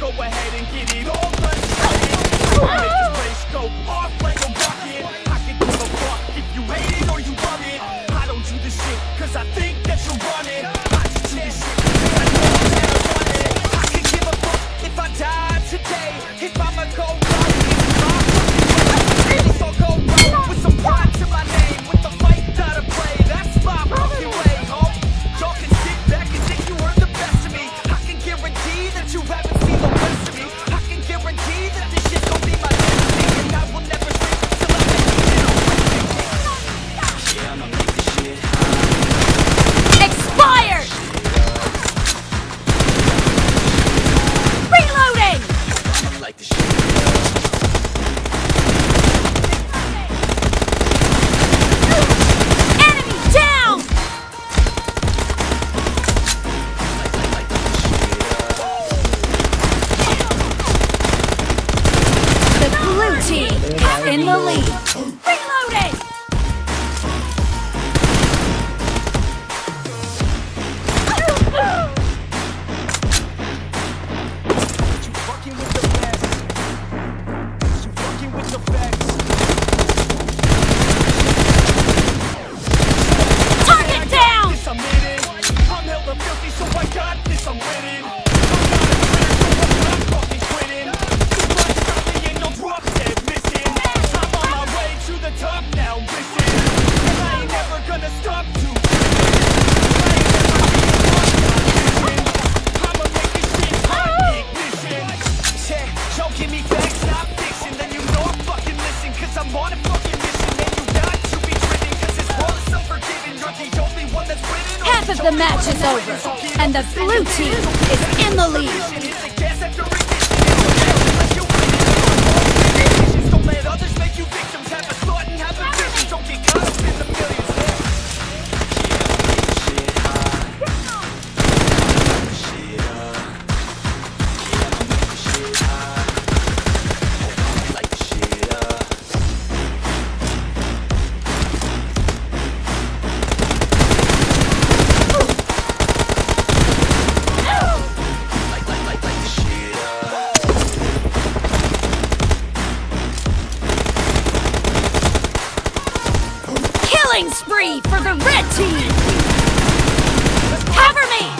Go ahead and get it on, let's. Make this place go off like a rocket. I can give a fuck if you hate it or you love it. I don't do this shit, cause I think that you're running. in the lead. over, and the blue team is in the lead. Victory for the red team! Cover me!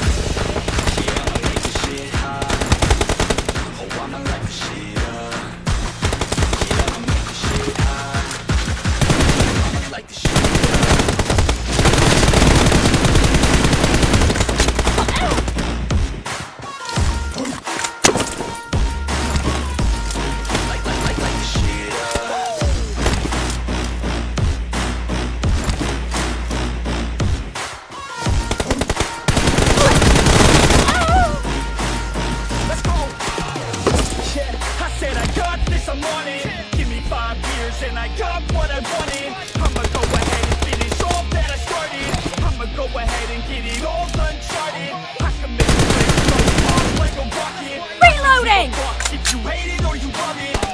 some money. Give me five and I got what I wanted. I'ma go ahead and finish all that I started. I'ma go ahead and get it all uncharted. I can make like a rocket. Reloading! If you hate it or you love it.